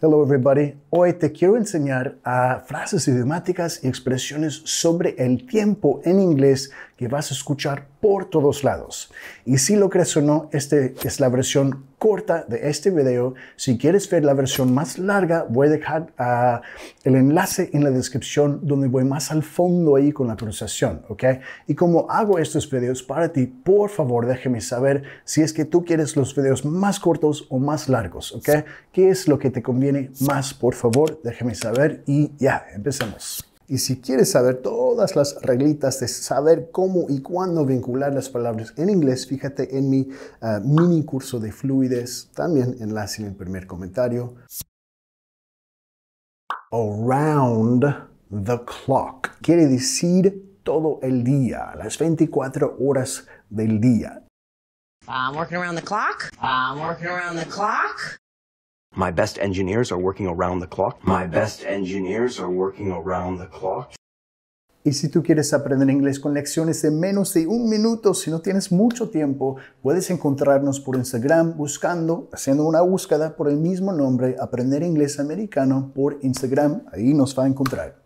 Hello everybody. Hoy te quiero enseñar frases idiomáticas y expresiones sobre el tiempo en inglés que vas a escuchar por todos lados. Y si lo crees o no, esta es la versión corta de este video. Si quieres ver la versión más larga, voy a dejar ah, el enlace en la descripción donde voy más al fondo ahí con la pronunciación, ¿ok? Y como hago estos videos para ti, por favor déjame saber si es que tú quieres los videos más cortos o más largos, ¿ok? ¿Qué es lo que te conviene más? Por favor, déjame saber y ya, empecemos. Y si quieres saber todas las reglitas de saber cómo y cuándo vincular las palabras en inglés, fíjate en mi ah, mini curso de fluidez, también enlace en el primer comentario. Around the clock quiere decir todo el día, las 24 horas del día. I'm working around the clock. I'm working around the clock. My best engineers are working around the clock. My best engineers are working around the clock. Y si tú quieres aprender inglés con lecciones de menos de un minuto, si no tienes mucho tiempo, puedes encontrarnos por Instagram buscando, haciendo una búsqueda por el mismo nombre, Aprender Inglés Americano por Instagram. Ahí nos va a encontrar.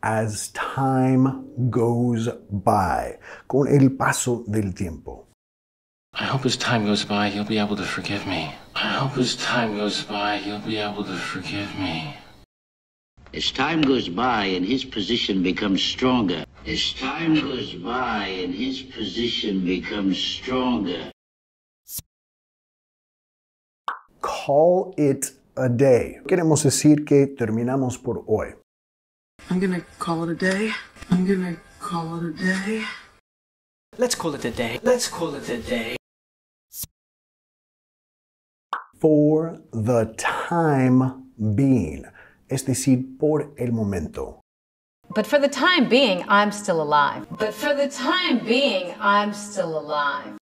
As time goes by, con el paso del tiempo. I hope as time goes by, he'll be able to forgive me. I hope as time goes by, he'll be able to forgive me. As time goes by and his position becomes stronger. As time goes by and his position becomes stronger. Call it a day. Queremos decir que terminamos por hoy. I'm gonna call it a day. I'm gonna call it a day. Let's call it a day. Let's call it a day. For the time being, es decir, por el momento. But for the time being, I'm still alive. But for the time being, I'm still alive.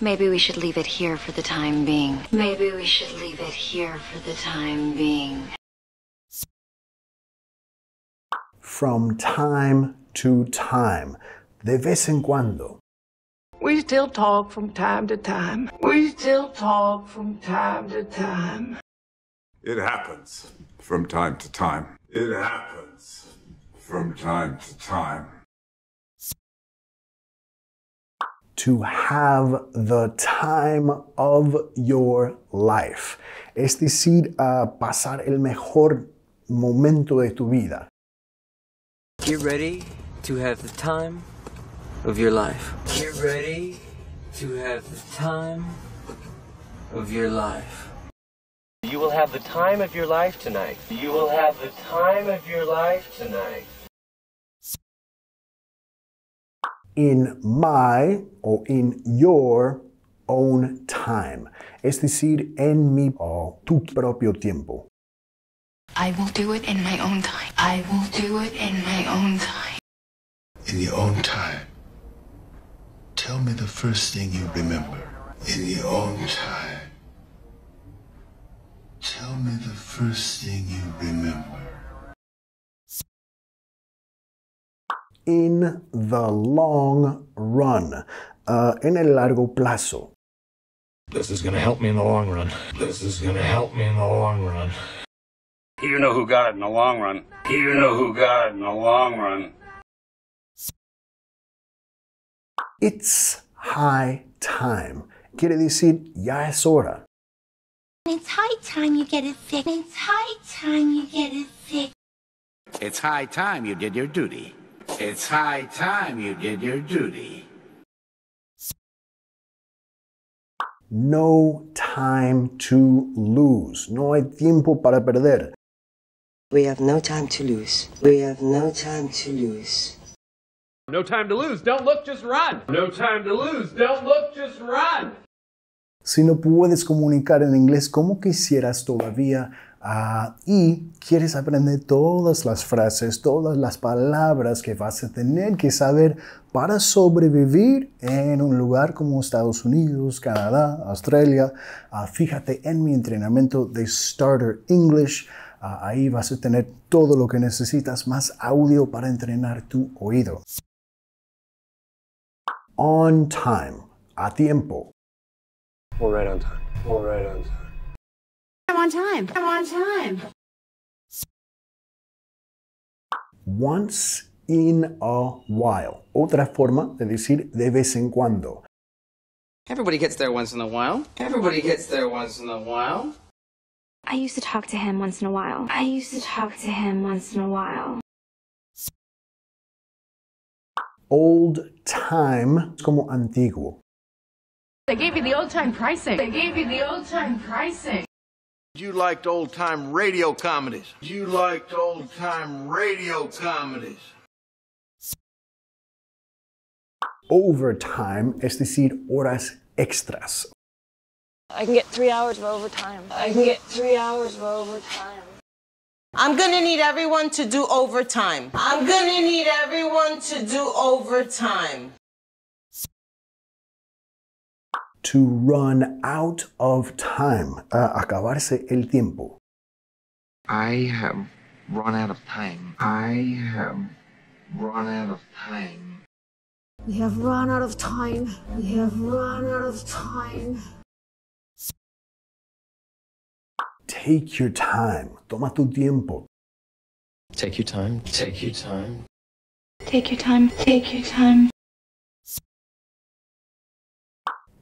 Maybe we should leave it here for the time being. Maybe we should leave it here for the time being. From time to time, de vez en cuando. We still talk from time to time. We still talk from time to time. It happens from time to time. It happens from time to time. To have the time of your life. Es decir, a pasar el mejor momento de tu vida. Get ready to have the time of your life. Get ready to have the time of your life. You will have the time of your life tonight. You will have the time of your life tonight. In my o in your own time. Es decir, en mi o tu propio tiempo. I will do it in my own time. I will do it in my own time. In your own time. Tell me the first thing you remember. In your own time. Tell me the first thing you remember. In the long run. Uh, en el largo plazo. This is going to help me in the long run. This is going to help me in the long run. You know who got it in the long run. You know who got it in the long run. It's high time. Quiere decir, ya es hora. It's high time you get it fixed. It's high time you get it fixed. It's high time you did your duty. It's high time you did your duty. No time to lose. No hay tiempo para perder. We have no time to lose. We have no time to lose. No time to lose. Don't look, just run. No time to lose. Don't look, just run. Si no puedes comunicar en inglés como quisieras todavía uh, y quieres aprender todas las frases, todas las palabras que vas a tener que saber para sobrevivir en un lugar como Estados Unidos, Canadá, Australia, uh, fíjate en mi entrenamiento de Starter English. Uh, ahí vas a tener todo lo que necesitas, más audio para entrenar tu oído. On time, a tiempo. We're right on time. We're right on time. I'm on time. I'm on time. Once in a while. Otra forma de decir de vez en cuando. Everybody gets there once in a while. Everybody gets there once in a while. I used to talk to him once in a while. I used to talk to him once in a while. Old time es como antiguo. They gave you the old time pricing. They gave you the old time pricing. You liked old time radio comedies. You liked old time radio comedies. Overtime es decir horas extras. I can get three hours of overtime. I can get three hours of overtime. I'm gonna need everyone to do overtime. I'm gonna need everyone to do overtime. To run out of time. A acabarse el tiempo. I have run out of time. I have run out of time. We have run out of time. We have run out of time. Take your time. Toma tu tiempo. Take your time. Take your time. Take your time. Take your time.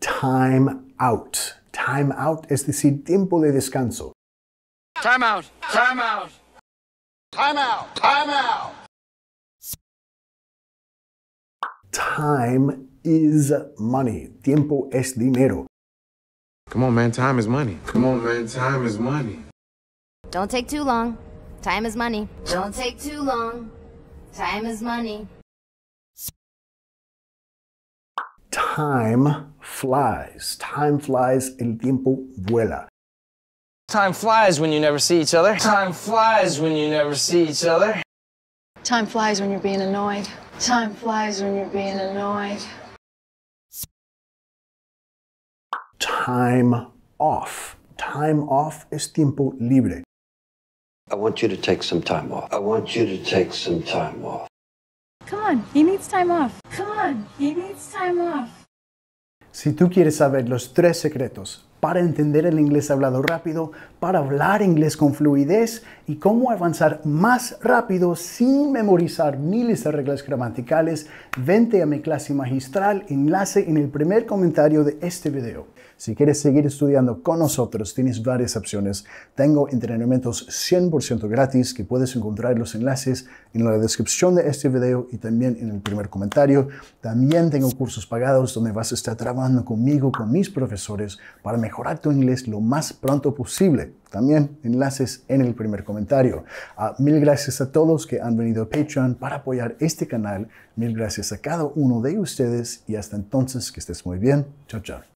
Time out. Time out es decir tiempo de descanso. Time out. Time out. Time out! Time out! Time is money. Tiempo es dinero. Come on, man. Time is money. Come on, man. Time is money. Don't take too long. Time is money. Don't take too long. Time is money. Time flies. Time flies. El tiempo vuela. Time flies when you never see each other. Time flies when you never see each other. Time flies when you're being annoyed. Time flies when you're being annoyed. Time off. Time off es tiempo libre. I want you to take some time off. I want you to take some time off. Come on, he needs time off. Come on, he needs time off. Si tú quieres saber los tres secretos para entender el inglés hablado rápido, para hablar inglés con fluidez y cómo avanzar más rápido sin memorizar miles de reglas gramaticales, vente a mi clase magistral, enlace en el primer comentario de este video. Si quieres seguir estudiando con nosotros, tienes varias opciones. Tengo entrenamientos 100% gratis que puedes encontrar los enlaces en la descripción de este video y también en el primer comentario. También tengo cursos pagados donde vas a estar trabajando conmigo, con mis profesores, para mejorar tu inglés lo más pronto posible. También enlaces en el primer comentario. Ah, mil gracias a todos que han venido a Patreon para apoyar este canal. Mil gracias a cada uno de ustedes y hasta entonces que estés muy bien. Chao, chao.